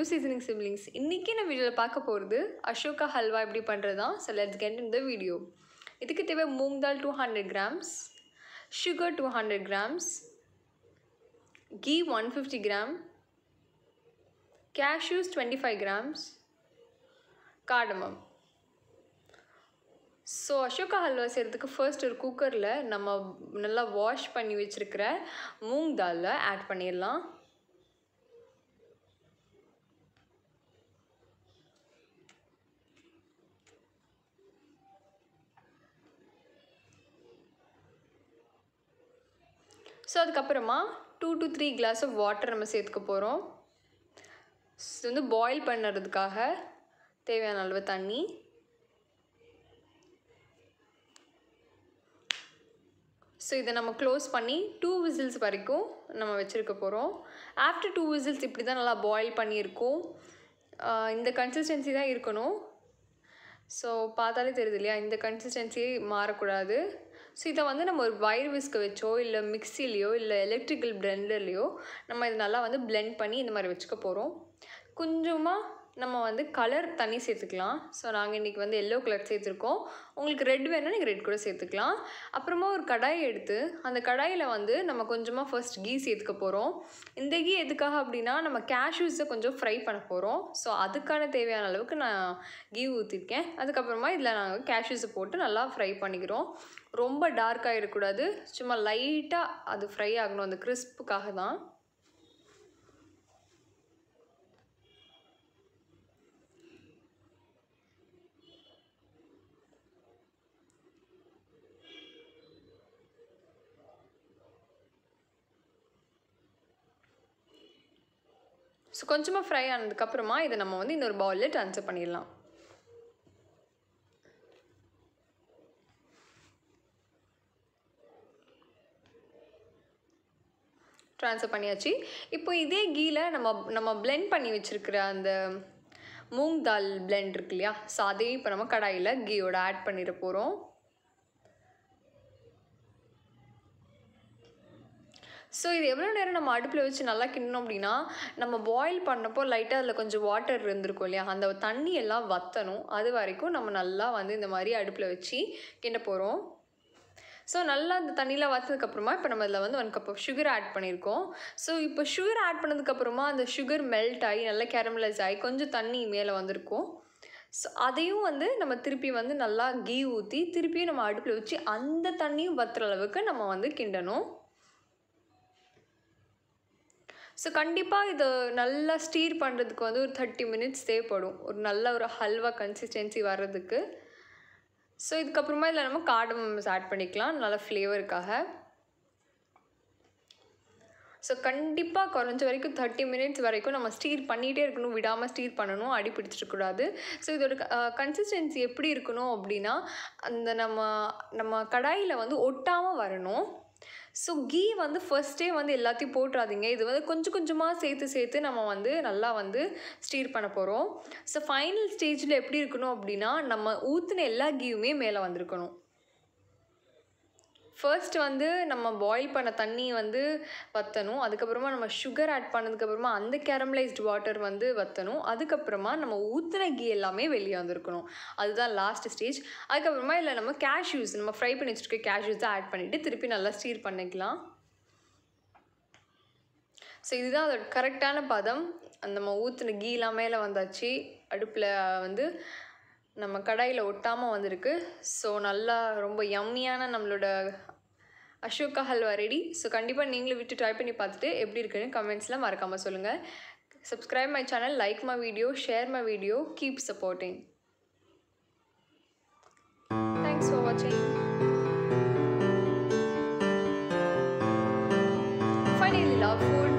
To seasoning siblings இன்றைக்கி நம்ம வீடியோவில் பார்க்க போகிறது அசோகா ஹல்வா எப்படி பண்ணுறது தான் so let's get in the video இதுக்கு தேவை moong dal two hundred grams sugar two hundred grams ghee one fifty gram cashews twenty five grams cardamom so Ashoka halwa செய்கிறதுக்கு ஃபர்ஸ்ட் ஒரு குக்கரில் நம்ம நல்லா வாஷ் பண்ணி வச்சுருக்கிற மூங் தாலில் ஆட் பண்ணிடலாம். ஸோ அதுக்கப்புறமா two to three glass of water நம்ம சேர்த்துக்க போகிறோம் இது வந்து பாயில் பண்ணுறதுக்காக தேவையான அளவு தண்ணி. ஸோ இதை நம்ம க்ளோஸ் பண்ணி டூ விசில்ஸ் வரைக்கும் நம்ம வச்சுருக்க போகிறோம் ஆஃப்டர் டூ விசில்ஸ் இப்படி தான் நல்லா பாயில் பண்ணியிருக்கோம். இந்த கன்சிஸ்டன்சி தான் இருக்கணும். ஸோ பார்த்தாலே தெரியுது இல்லையா? இந்த கன்சிஸ்டன்சியே மாறக்கூடாது. ஸோ இதை வந்து நம்ம ஒரு வயர் விஸ்க வச்சோ இல்லை மிக்சிலேயோ இல்லை எலக்ட்ரிக்கல் பிளெண்டர்லேயோ நம்ம இது நல்லா வந்து பிளெண்ட் பண்ணி இந்த மாதிரி வச்சுக்க போகிறோம் கொஞ்சமாக நம்ம வந்து கலர் தண்ணி சேர்த்துக்கலாம். ஸோ நாங்கள் இன்றைக்கி வந்து எல்லோ கலர் சேர்த்துருக்கோம். உங்களுக்கு ரெட் வேணால் நீங்கள் ரெட் கூட சேர்த்துக்கலாம். அப்புறமா ஒரு கடாயை எடுத்து அந்த கடாயில் வந்து நம்ம கொஞ்சமாக ஃபர்ஸ்ட் கீ சேர்த்துக்க போகிறோம் இந்த கீ எதுக்காக அப்படின்னா நம்ம கேஷ்யூஸை கொஞ்சம் ஃப்ரை பண்ண போகிறோம் ஸோ அதுக்கான தேவையான அளவுக்கு நான் கீ ஊற்றிருக்கேன் அதுக்கப்புறமா இதில் நாங்கள் கேஷ்யூஸை போட்டு நல்லா ஃப்ரை பண்ணிக்கிறோம். ரொம்ப டார்க்காக இருக்கக்கூடாது. சும்மா லைட்டாக அது ஃப்ரை ஆகணும் அந்த கிறிஸ்ப்புக்காக தான். ஸோ கொஞ்சமாக ஃப்ரை ஆனதுக்கப்புறமா இதை நம்ம வந்து இன்னொரு பவுலில் ட்ரான்ஸ்ஃபர் பண்ணிடலாம். ட்ரான்ஸ்ஃபர் பண்ணியாச்சு. இப்போ இதே கீல நம்ம நம்ம பிளெண்ட் பண்ணி வச்சுருக்கிற அந்த மூங் தால் பிளெண்ட் இருக்கு இல்லையா? ஸோ அதையும் இப்போ நம்ம கடாயில் கீயோட ஆட் பண்ணிட போகிறோம் ஸோ இது எவ்வளோ நேரம் நம்ம அடுப்பில் வச்சு நல்லா கிண்டணும் அப்படின்னா நம்ம பாயில் பண்ணப்போ லைட்டாக அதில் கொஞ்சம் வாட்டர் இருந்திருக்கும் இல்லையா? அந்த தண்ணி எல்லாம் வற்றணும் அது வரைக்கும் நம்ம நல்லா வந்து இந்த மாதிரி அடுப்பில் வச்சு கிண்ட போகிறோம் ஸோ நல்லா அந்த தண்ணியில் வச்சதுக்கப்புறமா இப்போ நம்ம இதில் வந்து one cup of sugar add பண்ணியிருக்கோம் ஸோ இப்போ சுகர் ஆட் பண்ணதுக்கப்புறமா அந்த சுகர் மெல்ட் ஆகி நல்லா கேரமலைஸ் ஆகி கொஞ்சம் தண்ணி மேலே வந்திருக்கும். ஸோ அதையும் வந்து நம்ம திருப்பி வந்து நல்லா கீ ஊற்றி திருப்பியும் நம்ம அடுப்பில் வச்சு அந்த தண்ணியும் வற்றுற அளவுக்கு நம்ம வந்து கிண்டணும். ஸோ கண்டிப்பாக இதை நல்லா ஸ்டீர் பண்ணுறதுக்கு வந்து ஒரு தேர்ட்டி மினிட்ஸ் தேவைப்படும். ஒரு நல்ல ஒரு ஹல்வா கன்சிஸ்டன்சி வர்றதுக்கு. ஸோ இதுக்கப்புறமா இதில் நம்ம காடமம்ஸ் ஆட் பண்ணிக்கலாம். நல்ல ஃப்ளேவருக்காக ஸோ கண்டிப்பாக குறைஞ்ச வரைக்கும் தேர்ட்டி மினிட்ஸ் வரைக்கும் நம்ம ஸ்டீர் பண்ணிகிட்டே இருக்கணும். விடாமல் ஸ்டீர் பண்ணணும். அடி பிடிச்சிடக்கூடாது ஸோ இதோட கன்சிஸ்டன்சி எப்படி இருக்கணும் அப்படின்னா அந்த நம்ம நம்ம கடாயில் வந்து ஒட்டாமல் வரணும். ஸோ கீ வந்து ஃபர்ஸ்ட்டே வந்து எல்லாத்தையும் போட்டுறாதீங்க. இது வந்து கொஞ்சம் கொஞ்சமாக சேர்த்து சேர்த்து நம்ம வந்து நல்லா வந்து ஸ்டீர் பண்ண போகிறோம் ஸோ ஃபைனல் ஸ்டேஜில் எப்படி இருக்கணும் அப்படின்னா நம்ம ஊற்றின எல்லா கீயுமே மேலே வந்திருக்கணும். ஃபர்ஸ்ட் வந்து நம்ம பாயில் பண்ண தண்ணி வந்து வற்றணும் அதுக்கப்புறமா நம்ம சுகர் ஆட் பண்ணதுக்கப்புறமா அந்த கேரமலைஸ்டு வாட்டர் வந்து வற்றணும் அதுக்கப்புறமா நம்ம ஊற்றின கீ எல்லாமே வெளியே வந்திருக்கணும். அதுதான் லாஸ்ட் ஸ்டேஜ் அதுக்கப்புறமா இல்லை நம்ம கேஷ்யூஸ் நம்ம ஃப்ரை பண்ணி வச்சுருக்க கேஷ்யூஸை ஆட் பண்ணிவிட்டு திருப்பி நல்லா ஸ்டீர் பண்ணிக்கலாம். ஸோ இதுதான் அதோட கரெக்டான பதம். அந்த நம்ம ஊற்றின கீலாம் மேலே வந்தாச்சு. அடுப்பில் வந்து நம்ம கடாயில் ஒட்டாமல் வந்திருக்கு. ஸோ நல்லா ரொம்ப யம்மியான நம்மளோட அசோகா ஹல்வா ரெடி ஸோ கண்டிப்பாக நீங்களும் விட்டு ட்ரை பண்ணி பார்த்துட்டு எப்படி இருக்குன்னு கமெண்ட்ஸ்லாம் மறக்காமல் சொல்லுங்கள் subscribe my channel like my video share my video keep supporting thanks for வாட்சிங் Finally love food.